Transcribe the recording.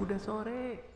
udah sore.